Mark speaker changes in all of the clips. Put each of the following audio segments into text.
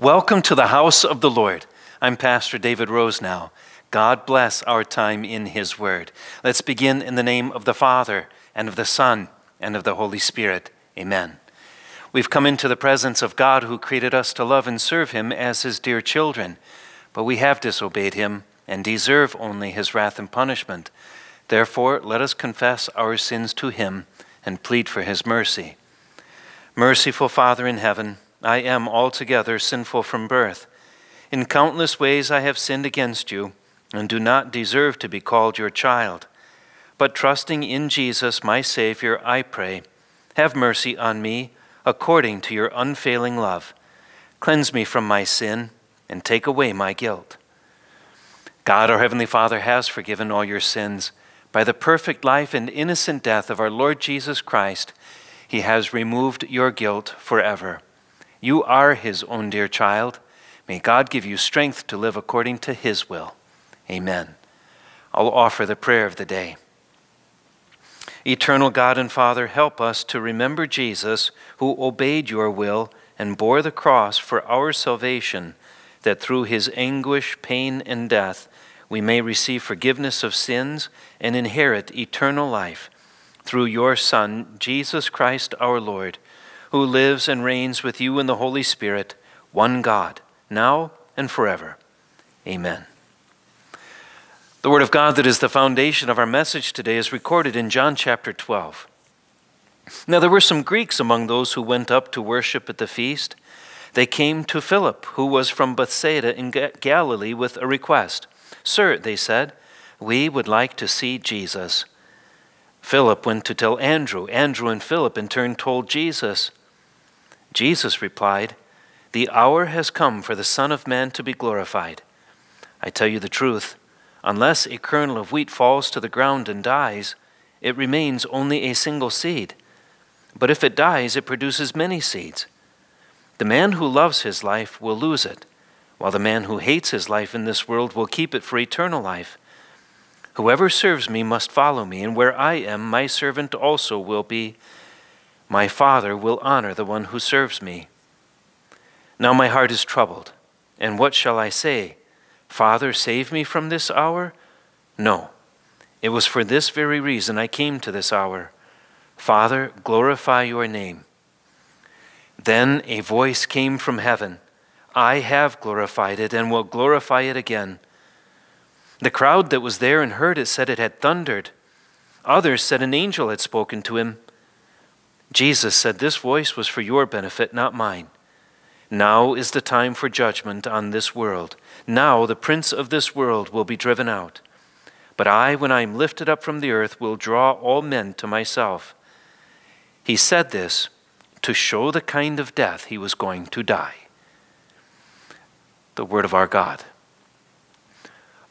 Speaker 1: Welcome to the house of the Lord. I'm Pastor David Rosenau. God bless our time in His Word. Let's begin in the name of the Father, and of the Son, and of the Holy Spirit. Amen. We've come into the presence of God who created us to love and serve Him as His dear children, but we have disobeyed Him and deserve only His wrath and punishment. Therefore, let us confess our sins to Him and plead for His mercy. Merciful Father in heaven, I am altogether sinful from birth. In countless ways I have sinned against you, and do not deserve to be called your child. But trusting in Jesus, my Savior, I pray, have mercy on me according to your unfailing love. Cleanse me from my sin and take away my guilt. God, our Heavenly Father, has forgiven all your sins. By the perfect life and innocent death of our Lord Jesus Christ, He has removed your guilt forever. You are His own dear child. May God give you strength to live according to His will. Amen. I'll offer the prayer of the day. Eternal God and Father, help us to remember Jesus, who obeyed your will and bore the cross for our salvation, that through his anguish, pain, and death we may receive forgiveness of sins and inherit eternal life. Through your Son, Jesus Christ our Lord who lives and reigns with you in the Holy Spirit, one God, now and forever. Amen. The Word of God that is the foundation of our message today is recorded in John chapter 12. Now, there were some Greeks among those who went up to worship at the feast. They came to Philip, who was from Bethsaida in Galilee, with a request. Sir, they said, we would like to see Jesus. Philip went to tell Andrew. Andrew and Philip in turn told Jesus. Jesus replied, The hour has come for the Son of Man to be glorified. I tell you the truth, unless a kernel of wheat falls to the ground and dies, it remains only a single seed. But if it dies, it produces many seeds. The man who loves his life will lose it, while the man who hates his life in this world will keep it for eternal life. Whoever serves me must follow me, and where I am, my servant also will be. My Father will honor the one who serves me. Now my heart is troubled, and what shall I say? Father, save me from this hour? No, it was for this very reason I came to this hour. Father, glorify your name. Then a voice came from heaven I have glorified it and will glorify it again. The crowd that was there and heard it said it had thundered. Others said an angel had spoken to him. Jesus said, This voice was for your benefit, not mine. Now is the time for judgment on this world. Now the prince of this world will be driven out. But I, when I am lifted up from the earth, will draw all men to myself. He said this to show the kind of death he was going to die. The word of our God.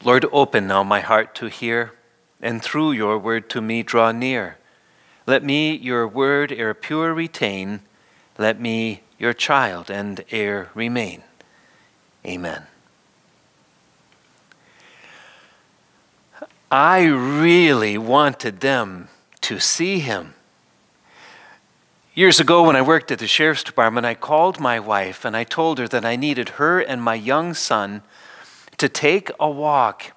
Speaker 1: Lord, open now my heart to hear, and through your word to me draw near. Let me your word ere pure retain. Let me your child and heir remain. Amen. I really wanted them to see him. Years ago, when I worked at the sheriff's department, I called my wife and I told her that I needed her and my young son to take a walk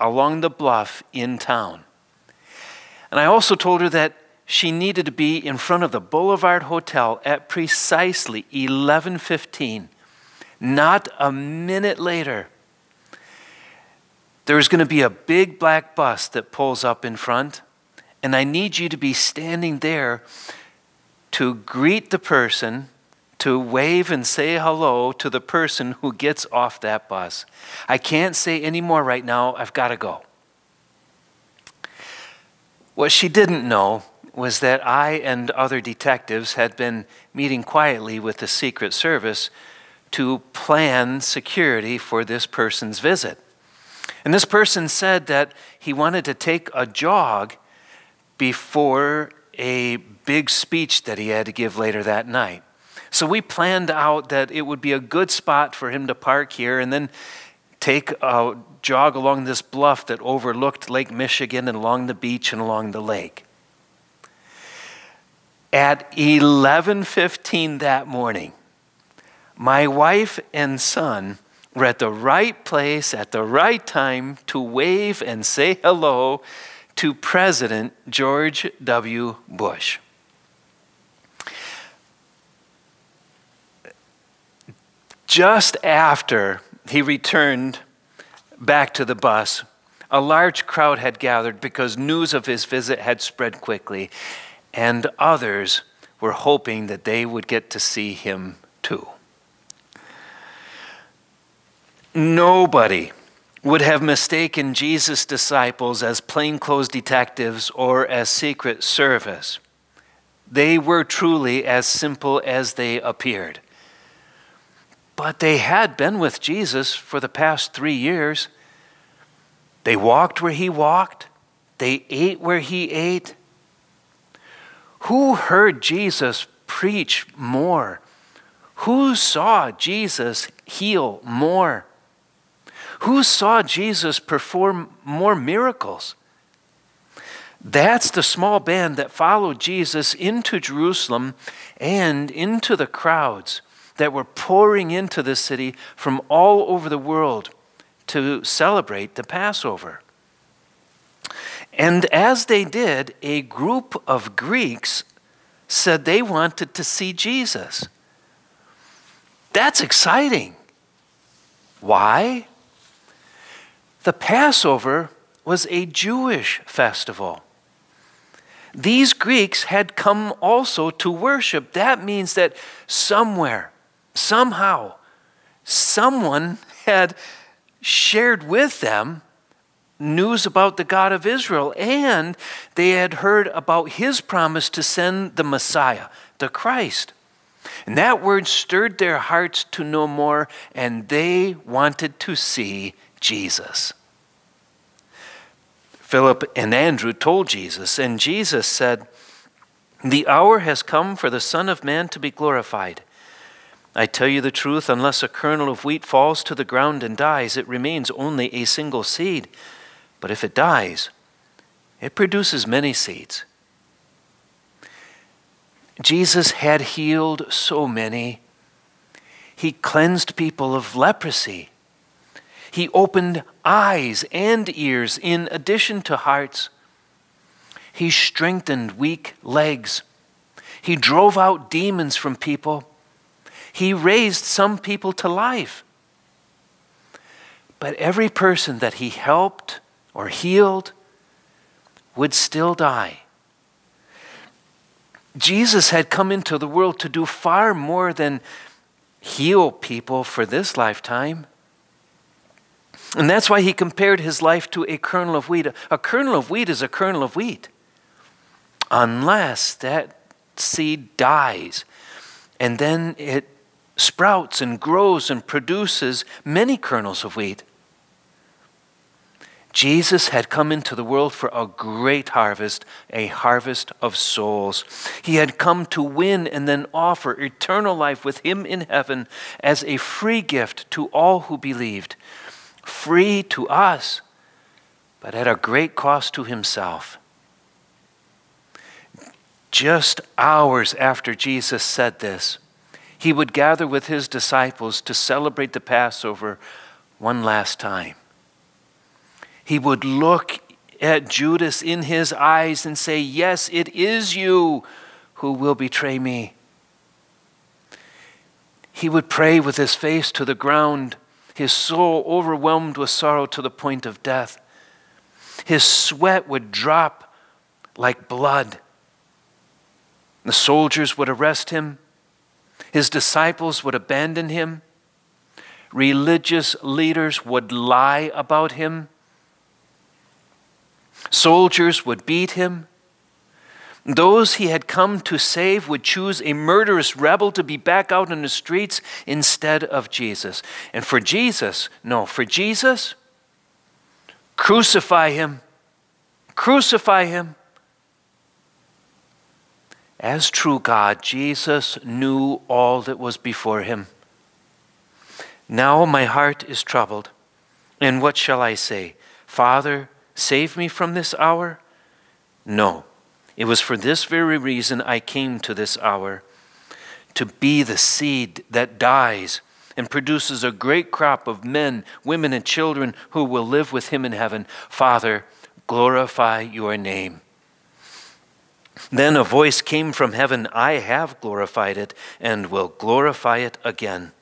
Speaker 1: along the bluff in town. And I also told her that she needed to be in front of the Boulevard Hotel at precisely 11:15. Not a minute later. There's going to be a big black bus that pulls up in front, and I need you to be standing there to greet the person, to wave and say hello to the person who gets off that bus. I can't say any more right now. I've got to go. What she didn't know was that I and other detectives had been meeting quietly with the Secret Service to plan security for this person's visit. And this person said that he wanted to take a jog before a big speech that he had to give later that night. So we planned out that it would be a good spot for him to park here and then take a jog along this bluff that overlooked Lake Michigan and along the beach and along the lake. At 11:15 that morning, My wife and son were at the right place at the right time to wave and say hello to President George W. Bush. Just after he returned back to the bus, a large crowd had gathered because news of his visit had spread quickly, and others were hoping that they would get to see him too. Nobody would have mistaken Jesus' disciples as plainclothes detectives or as secret service. They were truly as simple as they appeared. But they had been with Jesus for the past three years. They walked where he walked, they ate where he ate. Who heard Jesus preach more? Who saw Jesus heal more? Who saw Jesus perform more miracles? That's the small band that followed Jesus into Jerusalem and into the crowds that were pouring into the city from all over the world to celebrate the Passover. And as they did, a group of Greeks said they wanted to see Jesus. That's exciting. Why? The Passover was a Jewish festival. These Greeks had come also to worship. That means that somewhere, somehow, someone had shared with them news about the God of Israel, and they had heard about his promise to send the Messiah, the Christ. And that word stirred their hearts to know more, and they wanted to see Jesus. Philip and Andrew told Jesus, and Jesus said, The hour has come for the Son of Man to be glorified. I tell you the truth, unless a kernel of wheat falls to the ground and dies, it remains only a single seed. But if it dies, it produces many seeds. Jesus had healed so many. He cleansed people of leprosy. He opened eyes and ears in addition to hearts. He strengthened weak legs. He drove out demons from people. He raised some people to life. But every person that he helped or healed would still die. Jesus had come into the world to do far more than heal people for this lifetime. And that's why he compared his life to a kernel of wheat. A kernel of wheat is a kernel of wheat, unless that seed dies and then it sprouts and grows and produces many kernels of wheat. Jesus had come into the world for a great harvest, a harvest of souls. He had come to win and then offer eternal life with Him in heaven as a free gift to all who believed. Free to us, but at a great cost to Himself. Just hours after Jesus said this, he would gather with his disciples to celebrate the Passover one last time. He would look at Judas in his eyes and say, Yes, it is you who will betray me. He would pray with his face to the ground, his soul overwhelmed with sorrow to the point of death. His sweat would drop like blood. The soldiers would arrest him. His disciples would abandon him. Religious leaders would lie about him. Soldiers would beat him. Those he had come to save would choose a murderous rebel to be back out in the streets instead of Jesus. And for Jesus, no, for Jesus, crucify him. Crucify him. As true God, Jesus knew all that was before him. Now my heart is troubled. And what shall I say? Father, save me from this hour? No, it was for this very reason I came to this hour. to be the seed that dies and produces a great crop of men, women, and children who will live with him in heaven. Father, glorify your name. Then a voice came from heaven I have glorified it and will glorify it again.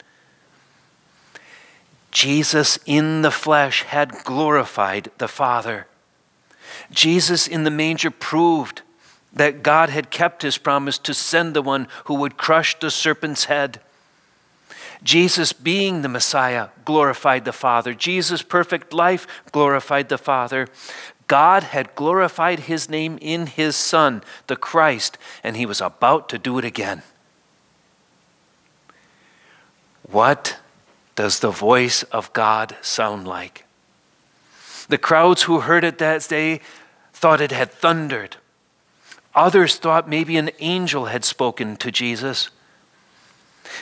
Speaker 1: Jesus in the flesh had glorified the Father. Jesus in the manger proved that God had kept his promise to send the one who would crush the serpent's head. Jesus, being the Messiah, glorified the Father. Jesus' perfect life glorified the Father. God had glorified his name in his Son, the Christ, and he was about to do it again. What does the voice of God sound like? The crowds who heard it that day thought it had thundered. Others thought maybe an angel had spoken to Jesus.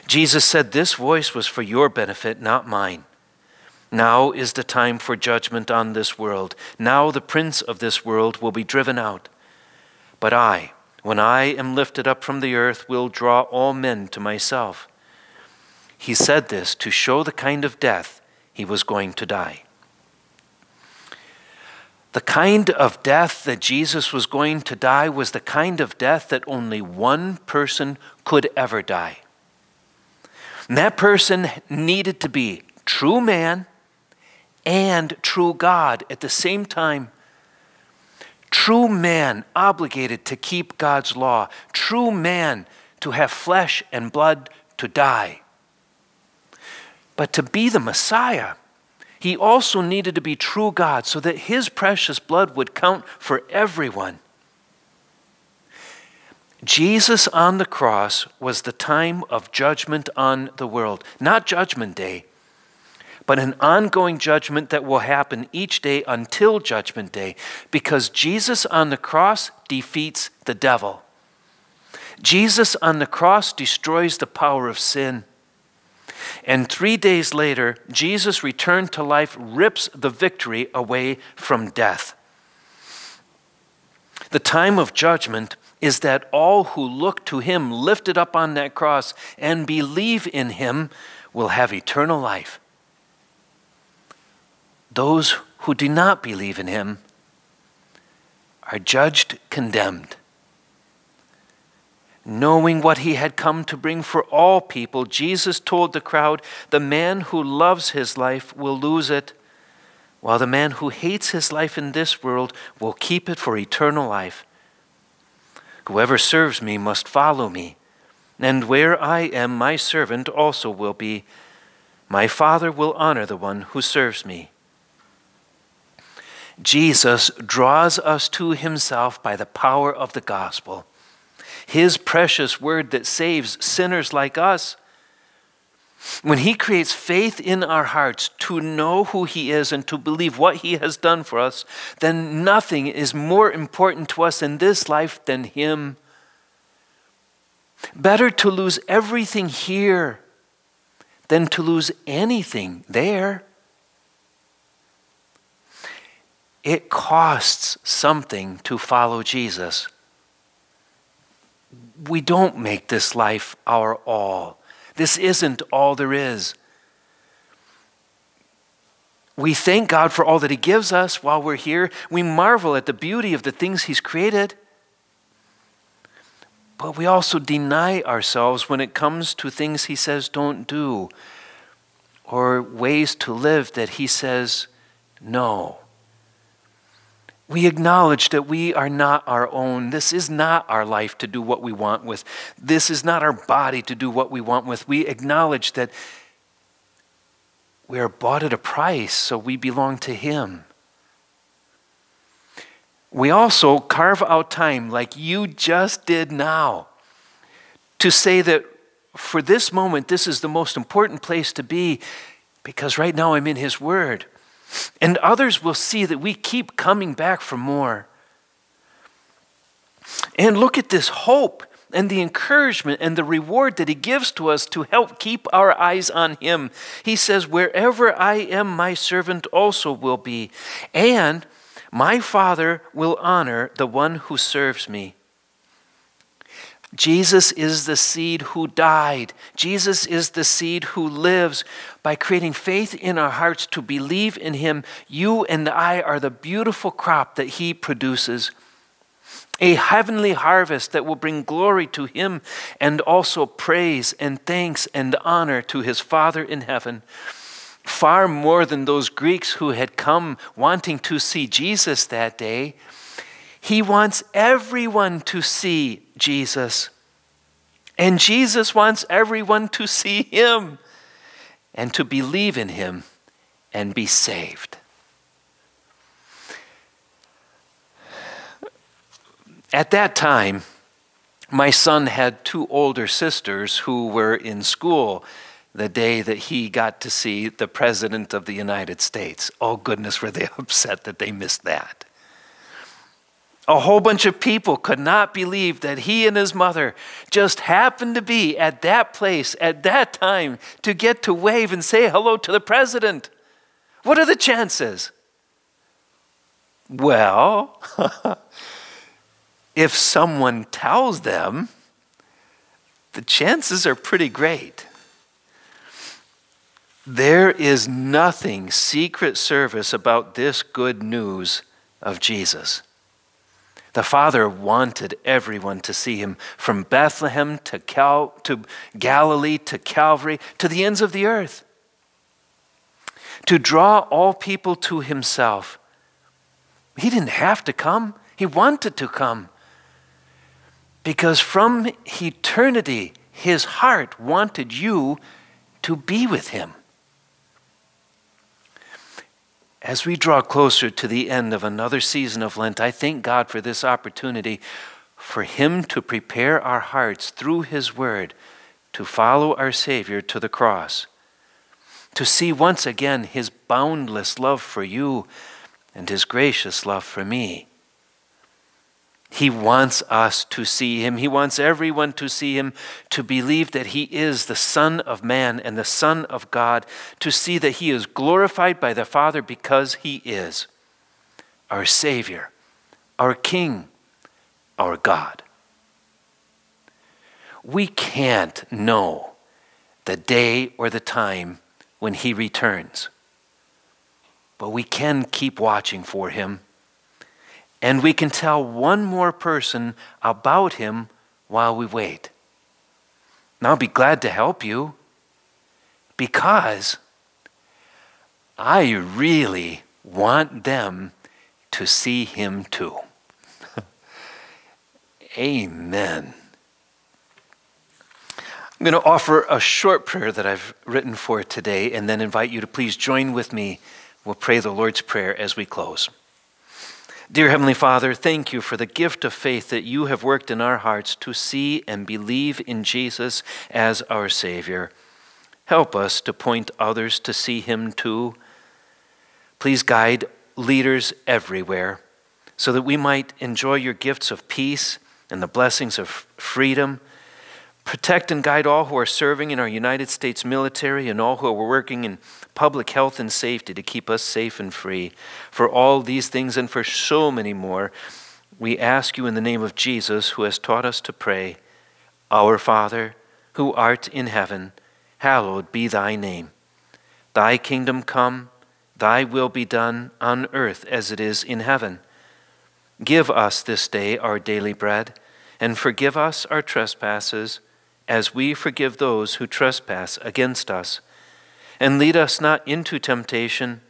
Speaker 1: Jesus said, This voice was for your benefit, not mine. Now is the time for judgment on this world. Now the prince of this world will be driven out. But I, when I am lifted up from the earth, will draw all men to myself. He said this to show the kind of death he was going to die. The kind of death that Jesus was going to die was the kind of death that only one person could ever die. And that person needed to be true man and true God at the same time. True man obligated to keep God's law, true man to have flesh and blood to die. But to be the Messiah, he also needed to be true God so that his precious blood would count for everyone. Jesus on the cross was the time of judgment on the world, not judgment day, but an ongoing judgment that will happen each day until judgment day, because Jesus on the cross defeats the devil. Jesus on the cross destroys the power of sin. And three days later, Jesus returned to life, rips the victory away from death. The time of judgment is that all who look to him lifted up on that cross and believe in him will have eternal life. Those who do not believe in him are judged condemned. Knowing what he had come to bring for all people, Jesus told the crowd, The man who loves his life will lose it, while the man who hates his life in this world will keep it for eternal life. Whoever serves me must follow me, and where I am, my servant also will be. My Father will honor the one who serves me. Jesus draws us to himself by the power of the gospel, his precious word that saves sinners like us. When He creates faith in our hearts to know who He is and to believe what He has done for us, then nothing is more important to us in this life than Him. Better to lose everything here than to lose anything there. It costs something to follow Jesus. We don't make this life our all. This isn't all there is. We thank God for all that He gives us while we're here. We marvel at the beauty of the things He's created. But we also deny ourselves when it comes to things He says don't do or ways to live that He says no. We acknowledge that we are not our own. This is not our life to do what we want with. This is not our body to do what we want with. We acknowledge that we are bought at a price, so we belong to Him. We also carve out time, like you just did now, to say that for this moment, this is the most important place to be because right now I'm in His Word. And others will see that we keep coming back for more. And look at this hope and the encouragement and the reward that He gives to us to help keep our eyes on Him. He says, Wherever I am, my servant also will be, and my Father will honor the one who serves me. Jesus is the seed who died. Jesus is the seed who lives. By creating faith in our hearts to believe in Him, you and I are the beautiful crop that He produces. A heavenly harvest that will bring glory to Him and also praise and thanks and honor to His Father in heaven. Far more than those Greeks who had come wanting to see Jesus that day. He wants everyone to see Jesus. And Jesus wants everyone to see him and to believe in him and be saved. At that time, my son had two older sisters who were in school the day that he got to see the President of the United States. Oh, goodness, were they upset that they missed that. A whole bunch of people could not believe that he and his mother just happened to be at that place at that time to get to wave and say hello to the president. What are the chances? Well, if someone tells them, the chances are pretty great. There is nothing Secret Service about this good news of Jesus. The Father wanted everyone to see him from Bethlehem to, Cal- to Galilee to Calvary to the ends of the earth. To draw all people to himself. He didn't have to come, he wanted to come. Because from eternity, his heart wanted you to be with him. As we draw closer to the end of another season of Lent, I thank God for this opportunity for Him to prepare our hearts through His Word to follow our Savior to the cross, to see once again His boundless love for you and His gracious love for me. He wants us to see him. He wants everyone to see him, to believe that he is the Son of Man and the Son of God, to see that he is glorified by the Father because he is our Savior, our King, our God. We can't know the day or the time when he returns, but we can keep watching for him and we can tell one more person about him while we wait. And I'll be glad to help you because I really want them to see him too. Amen. I'm going to offer a short prayer that I've written for today and then invite you to please join with me. We'll pray the Lord's Prayer as we close. Dear Heavenly Father, thank you for the gift of faith that you have worked in our hearts to see and believe in Jesus as our Savior. Help us to point others to see Him too. Please guide leaders everywhere so that we might enjoy your gifts of peace and the blessings of freedom Protect and guide all who are serving in our United States military and all who are working in public health and safety to keep us safe and free. For all these things and for so many more, we ask you in the name of Jesus, who has taught us to pray Our Father, who art in heaven, hallowed be thy name. Thy kingdom come, thy will be done on earth as it is in heaven. Give us this day our daily bread, and forgive us our trespasses as we forgive those who trespass against us. And lead us not into temptation,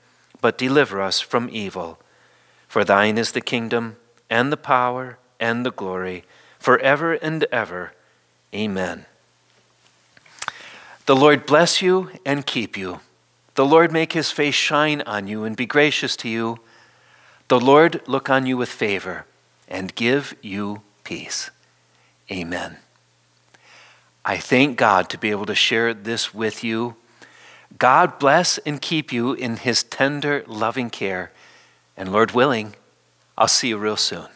Speaker 1: but deliver us from evil. For thine is the kingdom, and the power, and the glory, forever and ever. Amen. The Lord bless you and keep you. The Lord make his face shine on you and be gracious to you. The Lord look on you with favor and give you peace. Amen. I thank God to be able to share this with you. God bless and keep you in his tender, loving care. And Lord willing, I'll see you real soon.